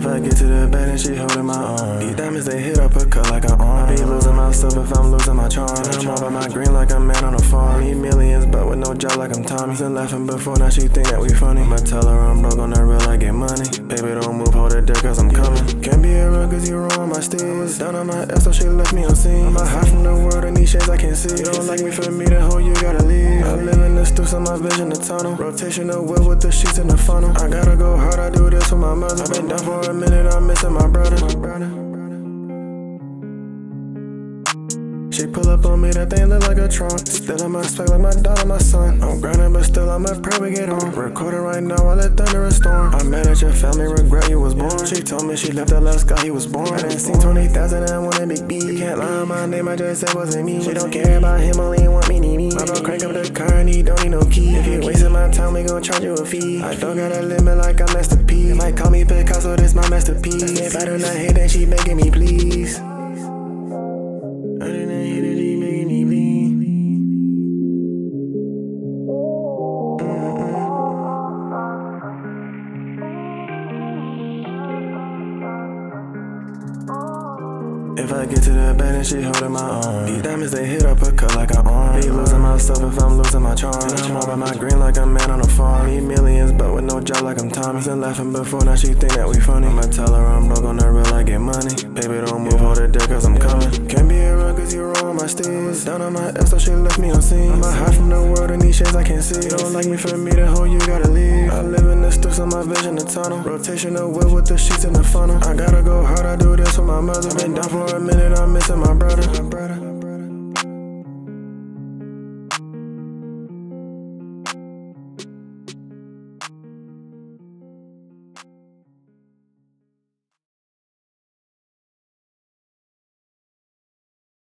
If I get to the bed and she holding my arm, these diamonds they hit up a cut like an arm. I be losing myself if I'm losing my charm. I'm all by my green like a man on a farm. Need millions, but with no job like I'm Tommy. Been laughing before, now she think that we funny. I'ma tell her I'm broke on the real, I get money. Baby, don't move, hold it there, cause I'm coming. Can't be around cause you ruin my steez. Down on my ass, so she left me unseen. I'm high from the world, and these shades I can't see. You don't like me for me to hold, you gotta leave. In so my vision tunnel. Rotational wheel with the sheets in the funnel. I gotta go hard, I do this with my mother. I've been down for a minute, I'm missing my brother. My brother. She pull up on me, that thing look like a trunk. Still in my spec like my daughter, my son. I'm grinding, but still I'ma we get on. Recording right now while it thunder and storm. I met at your family, regret you was born. She told me she left that last guy, he was born. I didn't see 20,000 and want a big B. You can't lie on my name, I just said wasn't me. She don't care about him, only want me, need me. I don't crank up the car and he don't need no key. If you wasting my time, we gon' charge you a fee. I don't got a limit like I'm Master P. Might call me Picasso, this my masterpiece. If I do not hit, then she begging me, please. If I get to the bed and she holding my arm, these diamonds they hit up a cut like an arm. Be losing myself if I'm losing my charm. And I'm all by my green like a man on a farm. Need millions, but with no job like I'm Thomas And laughing before, now she think that we funny. I'ma tell her I'm broke on the real, I get money. Baby, don't move, hold it there, cause I'm coming. Can't be around cause you ruin my steez. Down on my ass, so she left me unseen. I'm a high from the world, I can't see. Don't like me for me to hold, you gotta leave. I live in the stew, so my vision the tunnel. Rotational wheel with the sheets in the funnel. I gotta go hard, I do this with my mother. Been down for a minute, I'm missing my brother. My brother.